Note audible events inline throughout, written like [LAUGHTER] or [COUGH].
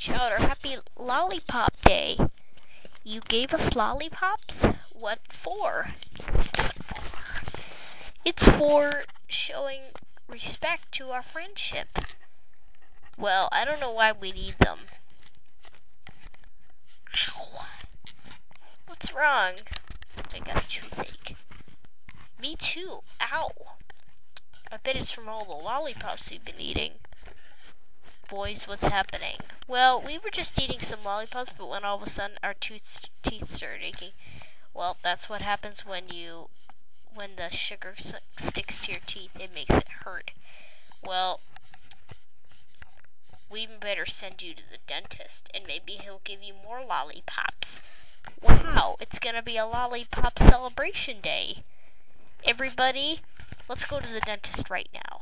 Chowder, happy Lollipop Day. You gave us lollipops? What for? It's for showing respect to our friendship. Well, I don't know why we need them. Ow. What's wrong? I got a toothache. Me too. Ow. I bet it's from all the lollipops we've been eating. Boys, what's happening? Well, we were just eating some lollipops, but when all of a sudden our tooth, teeth started aching. Well, that's what happens when you, when the sugar sticks to your teeth. It makes it hurt. Well, we better send you to the dentist, and maybe he'll give you more lollipops. Wow, it's gonna be a lollipop celebration day. Everybody, let's go to the dentist right now.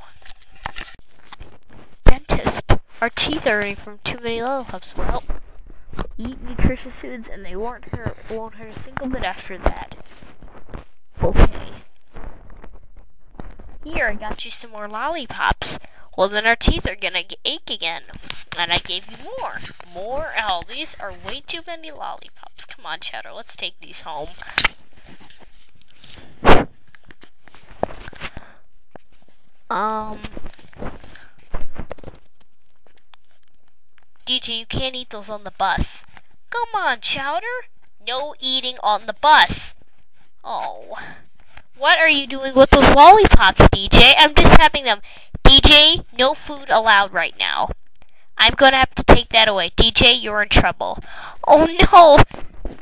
Our teeth are hurting from too many lollipops. Well, eat nutritious foods and they won't hurt, won't hurt a single bit after that. Okay. Here, I got you some more lollipops. Well, then our teeth are gonna ache again. And I gave you more. More? Oh, these are way too many lollipops. Come on, Cheddar, let's take these home. Um. DJ, you can't eat those on the bus. Come on, Chowder. No eating on the bus. Oh. What are you doing with those lollipops, DJ? I'm just having them. DJ, no food allowed right now. I'm gonna have to take that away. DJ, you're in trouble. Oh no!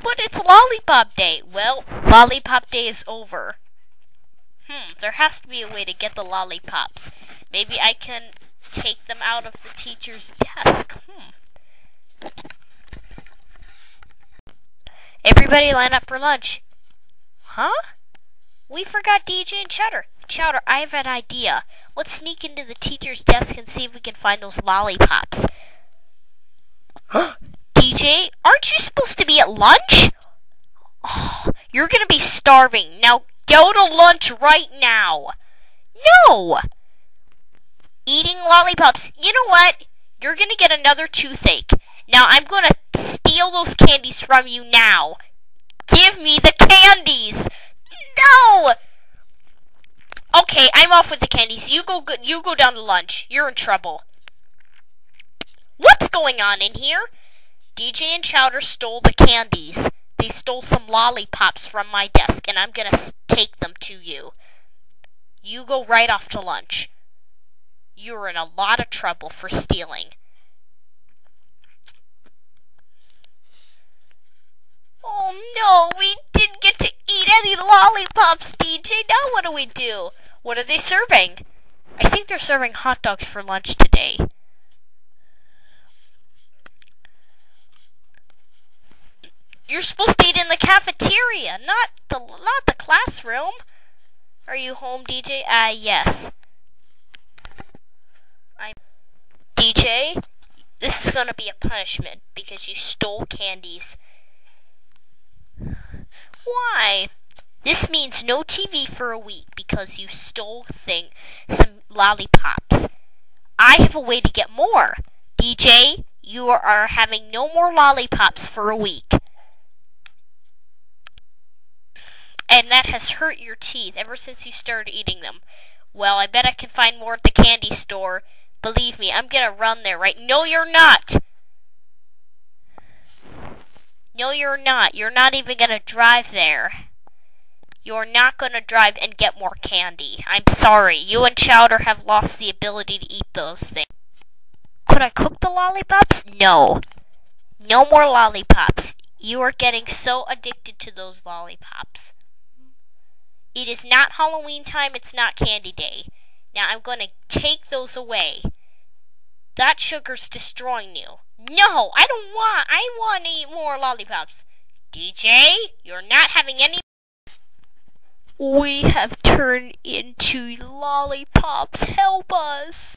But it's Lollipop Day. Well, Lollipop Day is over. Hmm, there has to be a way to get the lollipops. Maybe I can take them out of the teacher's desk. Hmm. Everybody line up for lunch. Huh? We forgot DJ and Cheddar. Chowder, I have an idea. Let's sneak into the teacher's desk and see if we can find those lollipops. [GASPS] DJ, aren't you supposed to be at lunch? Oh, you're gonna be starving. Now go to lunch right now. No! Eating lollipops. You know what? You're gonna get another toothache. Now I'm gonna steal those candies from you now. Give me the candies! No! Okay, I'm off with the candies. You go you go down to lunch. You're in trouble. What's going on in here? DJ and Chowder stole the candies. They stole some lollipops from my desk, and I'm gonna take them to you. You go right off to lunch. You're in a lot of trouble for stealing. Oh no, we didn't get to eat any lollipops, DJ. Now what do we do? What are they serving? I think they're serving hot dogs for lunch today. You're supposed to eat in the cafeteria, not the not the classroom. Are you home, DJ? Ah, uh, yes. I'm DJ. This is gonna be a punishment because you stole candies. Why? This means no TV for a week because you stole thing some lollipops. I have a way to get more. DJ, you are having no more lollipops for a week. And that has hurt your teeth ever since you started eating them. Well, I bet I can find more at the candy store. Believe me, I'm gonna run there right. No, you're not! No, you're not. You're not even gonna drive there. You're not gonna drive and get more candy. I'm sorry. You and Chowder have lost the ability to eat those things. Could I cook the lollipops? No. No more lollipops. You are getting so addicted to those lollipops. It is not Halloween time, it's not candy day. Now I'm going to take those away. That sugar's destroying you. No, I don't want. I want to eat more lollipops. DJ, you're not having any. We have turned into lollipops. Help us.